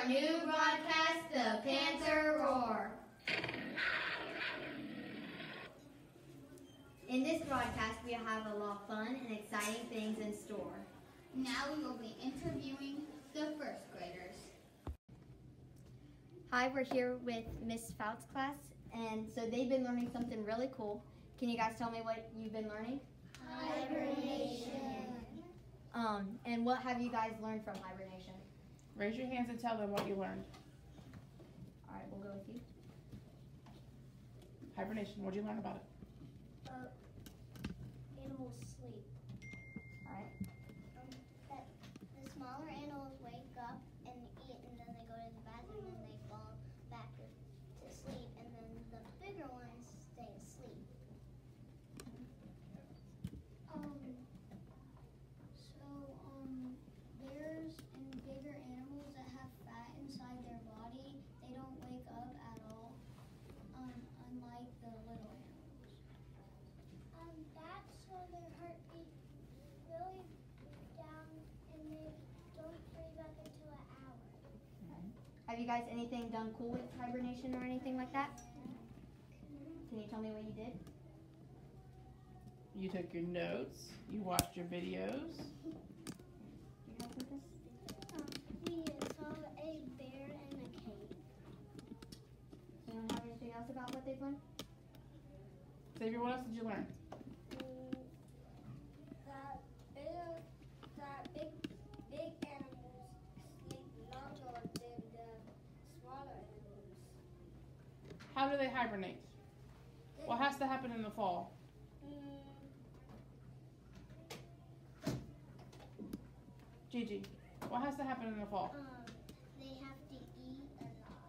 our new broadcast, The Panther Roar. In this broadcast, we have a lot of fun and exciting things in store. Now we will be interviewing the first graders. Hi, we're here with Miss Fout's class, and so they've been learning something really cool. Can you guys tell me what you've been learning? Hibernation. Um, and what have you guys learned from hibernation? Raise your hands and tell them what you learned. All right, we'll go with you. Hibernation, what did you learn about it? animals sleep. All right. Um, that the smaller animals wake up and eat, and then they go to the bathroom and they fall back to sleep, and then the bigger ones stay asleep. Um. So um, bears and bigger animals that have fat inside their body, they don't wake up at all. Um, unlike the little animals. Um, that's so their heartbeat really down and they don't breathe back until an hour. Have you guys anything done cool with hibernation or anything like that? Can you tell me what you did? You took your notes, you watched your videos. Do you help with this? Um, we saw a bear in a cave. Anyone have anything else about what they've learned? Xavier, what else did you learn? That big, that big, big animals sleep longer than the smaller animals. How do they hibernate? What has to happen in the fall? Gigi, what has to happen in the fall? Um, they have to eat a lot.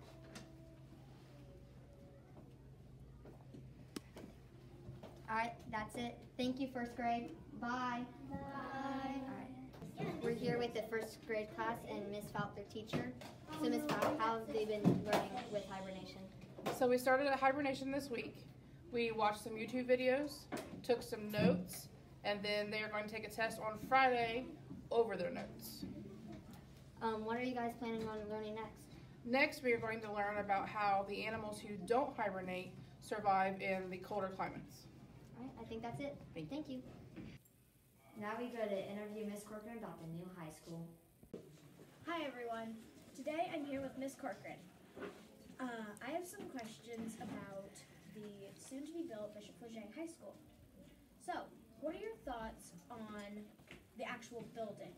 All right, that's it. Thank you, first grade. Bye. Bye. All right. We're here with the first grade class and Miss Fout, their teacher. So, Miss Fout, how have they been learning with hibernation? So we started at hibernation this week. We watched some YouTube videos, took some notes, and then they are going to take a test on Friday over their notes. Um, what are you guys planning on learning next? Next, we are going to learn about how the animals who don't hibernate survive in the colder climates. All right, I think that's it. Thank you. Thank you. Now we go to interview Miss Corcoran about the new high school. Hi everyone. Today I'm here with Miss Corcoran. Uh, I have some questions about the soon-to-be-built Bishop Flaget High School. So, what are your thoughts on the actual building?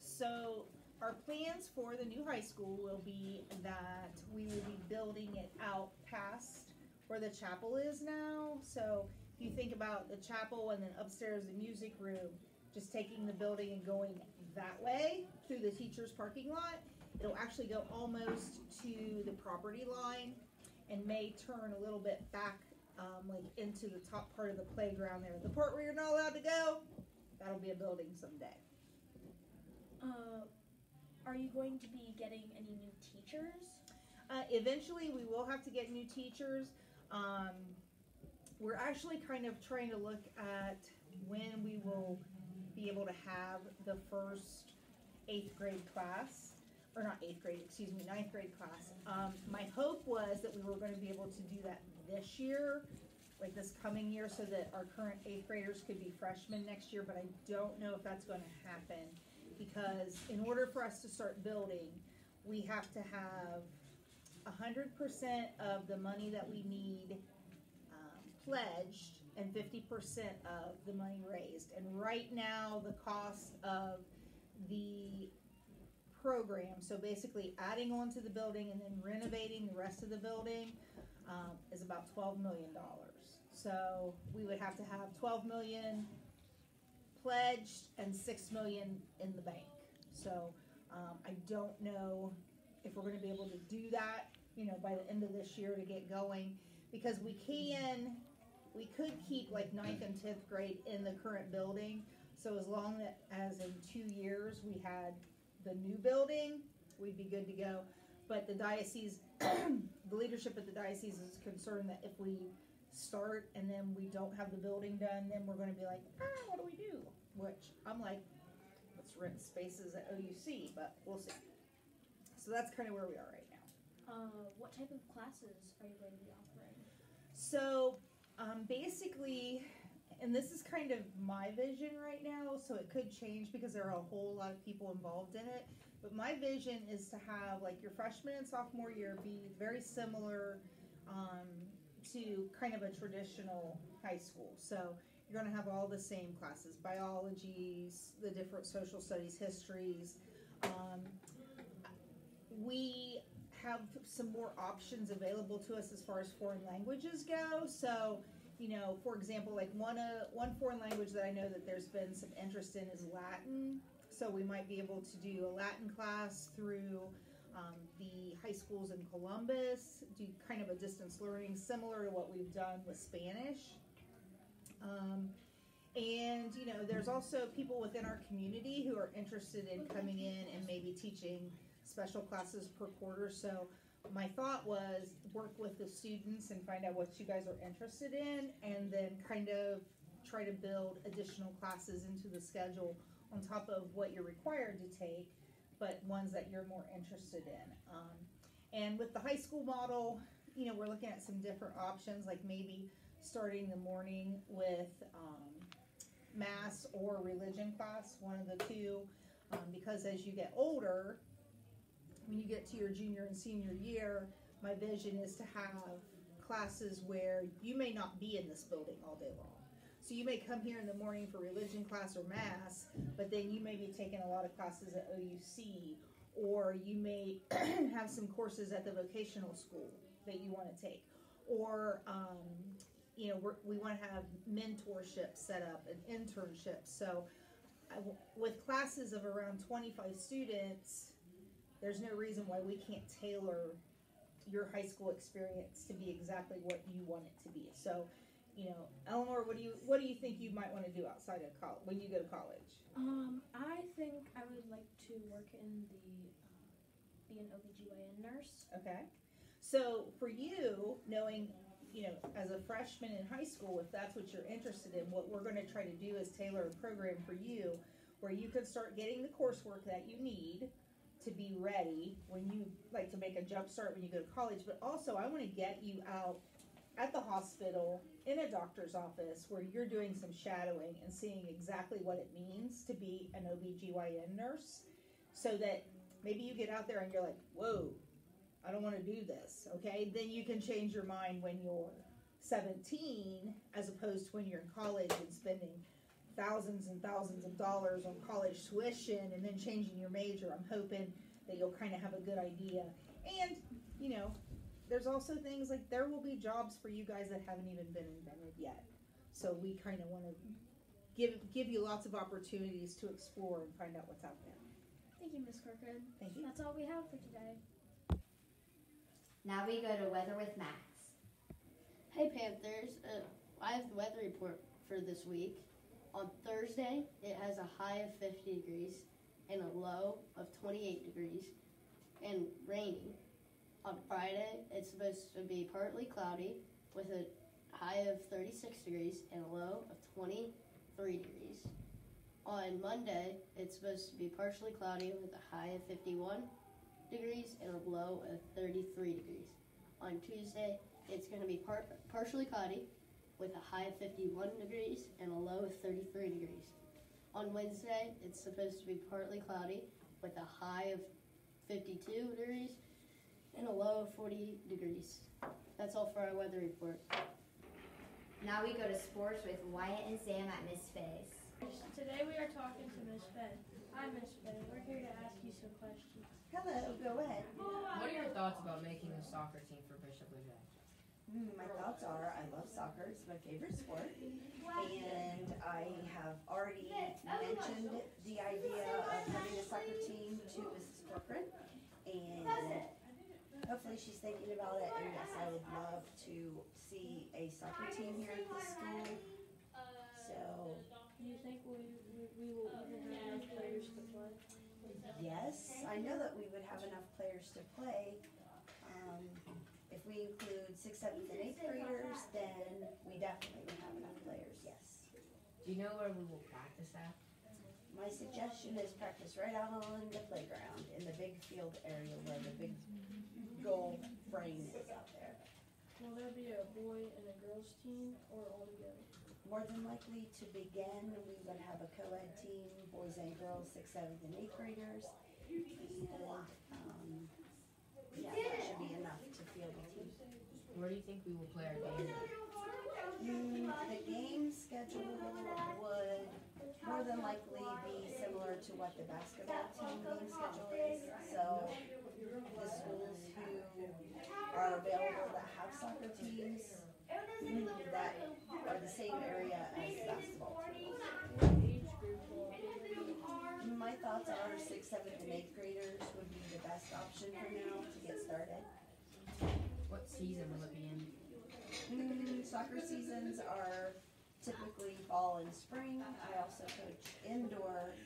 So our plans for the new high school will be that we will be building it out past where the chapel is now. So if you think about the chapel and then upstairs the music room, just taking the building and going that way through the teacher's parking lot, it'll actually go almost to the property line and may turn a little bit back um, like into the top part of the playground there. The part where you're not allowed to go, that'll be a building someday. Uh, are you going to be getting any new teachers? Uh, eventually, we will have to get new teachers. Um, we're actually kind of trying to look at when we will be able to have the first eighth grade class, or not eighth grade, excuse me, ninth grade class. Um, my hope was that we were going to be able to do that this year, like this coming year, so that our current eighth graders could be freshmen next year. But I don't know if that's going to happen because in order for us to start building, we have to have hundred percent of the money that we need um, pledged and fifty percent of the money raised. And right now, the cost of the program, so basically adding on to the building and then renovating the rest of the building, um, is about twelve million dollars. So we would have to have twelve million pledged and six million in the bank. So, um, I don't know if we're gonna be able to do that, you know, by the end of this year to get going. Because we can, we could keep like ninth and tenth grade in the current building. So as long as in two years, we had the new building, we'd be good to go. But the diocese, the leadership at the diocese is concerned that if we start and then we don't have the building done, then we're gonna be like, ah, what do we do? Which, I'm like, let's rent spaces at OUC, but we'll see. So that's kind of where we are right now. Uh, what type of classes are you going to be offering? So um, basically, and this is kind of my vision right now, so it could change because there are a whole lot of people involved in it. But my vision is to have like your freshman and sophomore year be very similar um, to kind of a traditional high school. So you're going to have all the same classes biologies, the different social studies, histories. Um, we have some more options available to us as far as foreign languages go. So, you know, for example, like one uh, one foreign language that I know that there's been some interest in is Latin. So we might be able to do a Latin class through um, the high schools in Columbus, do kind of a distance learning similar to what we've done with Spanish. Um, and you know, there's also people within our community who are interested in coming in and maybe teaching special classes per quarter. So my thought was work with the students and find out what you guys are interested in, and then kind of try to build additional classes into the schedule on top of what you're required to take, but ones that you're more interested in. Um, and with the high school model, you know, we're looking at some different options, like maybe starting the morning with um, mass or religion class, one of the two, um, because as you get older, when you get to your junior and senior year, my vision is to have classes where you may not be in this building all day long. So you may come here in the morning for religion class or mass, but then you may be taking a lot of classes at OUC, or you may have some courses at the vocational school that you want to take, or um, you know we want to have mentorship set up and internships. So with classes of around 25 students, there's no reason why we can't tailor your high school experience to be exactly what you want it to be. So, you know, Eleanor, what do you what do you think you might want to do outside of college when you go to college? Um, I think I would like to work in the uh, be an OBGYN nurse. Okay. So for you, knowing, you know, as a freshman in high school, if that's what you're interested in, what we're going to try to do is tailor a program for you where you can start getting the coursework that you need to be ready when you like to make a jump start when you go to college. But also, I want to get you out at the hospital in a doctor's office where you're doing some shadowing and seeing exactly what it means to be an OBGYN nurse so that maybe you get out there and you're like, whoa, I don't want to do this. Okay, then you can change your mind when you're 17 as opposed to when you're in college and spending thousands and thousands of dollars on college tuition and then changing your major. I'm hoping that you'll kind of have a good idea. And, you know, there's also things like there will be jobs for you guys that haven't even been invented yet. So we kind of want to give give you lots of opportunities to explore and find out what's out there. Thank you, Miss Corcoran. Thank you. That's all we have for today. Now we go to weather with Max. Hey Panthers, uh, I have the weather report for this week. On Thursday, it has a high of 50 degrees and a low of 28 degrees and raining. On Friday, it's supposed to be partly cloudy with a high of 36 degrees and a low of 23 degrees. On Monday, it's supposed to be partially cloudy with a high of 51 degrees and a low of 33 degrees. On Tuesday, it's going to be par- partially cloudy with a high of 51 degrees and a low of 33 degrees. On Wednesday, it's supposed to be partly cloudy with a high of 52 degrees and a low of 40 degrees. That's all for our weather report. Now we go to sports with Wyatt and Sam at Miss Fay's. Today we are talking to Miss Fay. Hi, Miss Fay. We're here to ask you some questions. Hello, go ahead. What are your thoughts about making a soccer team for Bishop Flaget? Hmm, my thoughts are I love soccer, it's my favorite sport. And I have already mentioned the idea of having a soccer team to Mrs. Corcoran. And hopefully she's thinking about it. And yes, I would love to see a soccer team here at the school. So, Do you think we, we, we will even have enough players to play? yes, I know that we would have enough players to play. Um, if we include sixth, seventh, and eighth graders, then we definitely would have enough players, yes. Do you know where we will practice at? my suggestion is practice right out on the playground in the big field area where the big goal frame is out there. Will there be a boy and a girls team or all together? More than likely to begin, we would have a co-ed team, boys and girls, sixth, seventh, and eighth graders. And, um, yeah, that should be enough to field a team. Where do you think we will play our game? Mm, the game schedule would more than likely be similar to what the basketball team game schedule is. So the schools who are available that have soccer teams mm, that are the same area as basketball teams. What age group will be? My thoughts are sixth, seventh, and eighth graders would be the best option for now to get started. What season will it be in? Mm, soccer seasons are typically fall and spring. I also coach indoor,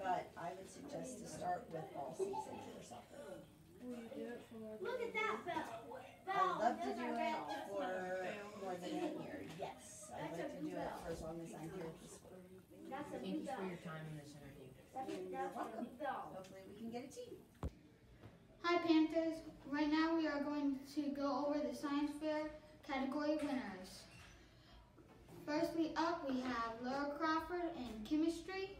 but I would suggest to start with fall season for soccer. Will you do it for Look at that year? bell. I'd love to do it for more than a year, yes. I'd like to do it for as long as I'm here at the school. Thank you for your time in this interview. You're welcome. Hopefully we can get a team. Hi Panthers. Right now we are going to go over the science fair category winners. Firstly up we have Laura Crawford in chemistry,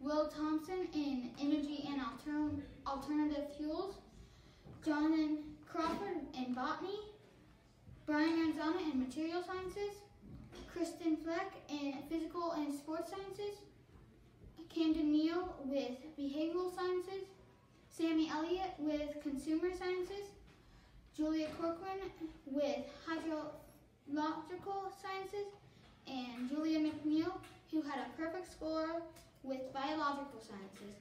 Will Thompson in energy and altern- alternative fuels, Jonathan Crawford in botany, Brian Anzana in material sciences, Kristen Fleck in physical and sports sciences, Camden Neal with behavioral sciences, Sammy Elliott with Consumer Sciences, Julia Corcoran with Hydrological Sciences, and Julia McNeil, who had a perfect score with Biological Sciences.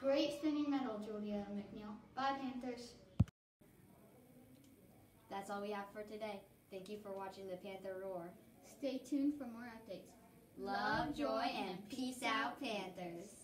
Great spinning medal, Julia McNeil. Bye, Panthers. That's all we have for today. Thank you for watching the Panther Roar. Stay tuned for more updates. Love, joy, and peace out, Panthers.